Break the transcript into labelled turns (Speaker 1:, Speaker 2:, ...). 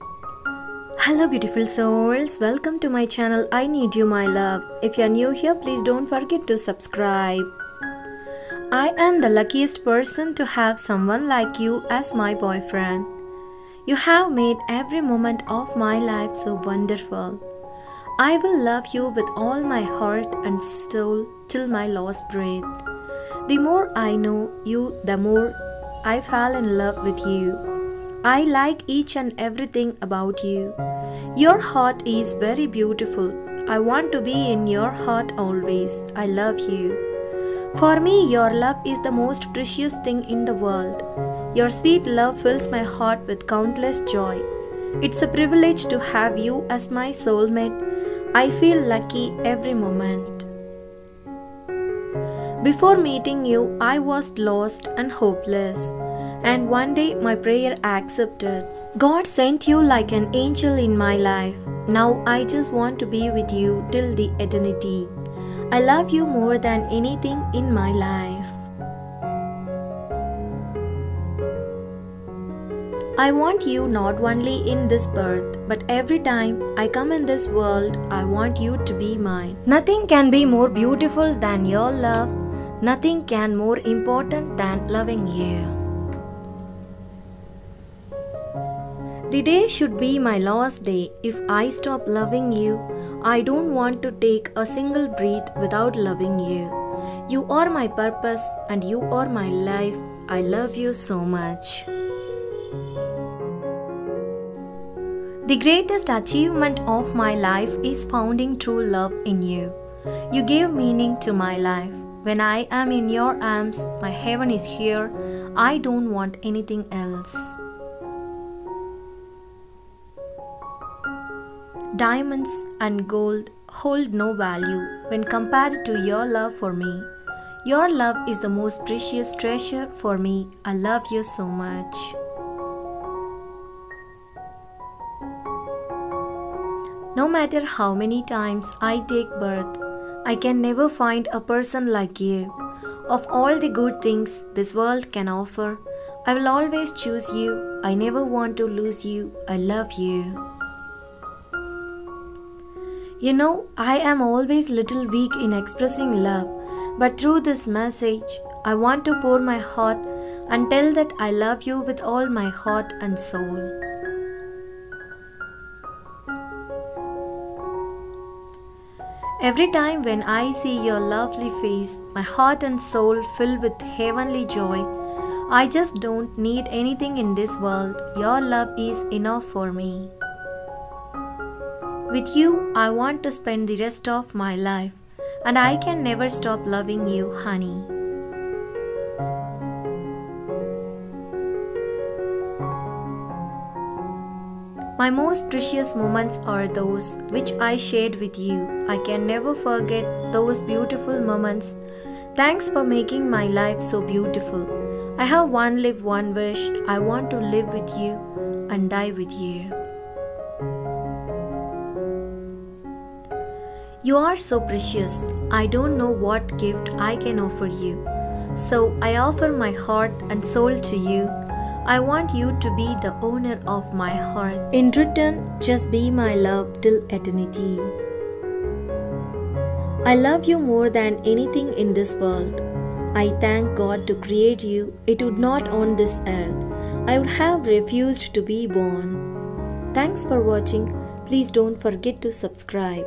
Speaker 1: Hello, beautiful souls. Welcome to my channel. I need you, my love. If you're new here, please don't forget to subscribe. I am the luckiest person to have someone like you as my boyfriend. You have made every moment of my life so wonderful. I will love you with all my heart and soul till my last breath. The more I know you, the more I fall in love with you. I like each and everything about you. Your heart is very beautiful. I want to be in your heart always. I love you. For me, your love is the most precious thing in the world. Your sweet love fills my heart with countless joy. It's a privilege to have you as my soulmate. I feel lucky every moment. Before meeting you, I was lost and hopeless. And one day my prayer accepted. God sent you like an angel in my life. Now I just want to be with you till the eternity. I love you more than anything in my life. I want you not only in this birth, but every time I come in this world, I want you to be mine. Nothing can be more beautiful than your love. Nothing can more important than loving you. The day should be my last day. If I stop loving you, I don't want to take a single breath without loving you. You are my purpose and you are my life. I love you so much. The greatest achievement of my life is finding true love in you. You give meaning to my life. When I am in your arms, my heaven is here. I don't want anything else. Diamonds and gold hold no value when compared to your love for me. Your love is the most precious treasure for me. I love you so much. No matter how many times I take birth, I can never find a person like you. Of all the good things this world can offer, I will always choose you. I never want to lose you. I love you. You know, I am always little weak in expressing love, but through this message, I want to pour my heart and tell that I love you with all my heart and soul. Every time when I see your lovely face, my heart and soul fill with heavenly joy. I just don't need anything in this world. Your love is enough for me. With you, I want to spend the rest of my life, and I can never stop loving you, honey. My most precious moments are those which I shared with you. I can never forget those beautiful moments. Thanks for making my life so beautiful. I have one live, one wish. I want to live with you and die with you. You are so precious. I don't know what gift I can offer you. So I offer my heart and soul to you. I want you to be the owner of my heart. In return, just be my love till eternity. I love you more than anything in this world. I thank God to create you. It would not on this earth. I would have refused to be born. Thanks for watching. Please don't forget to subscribe.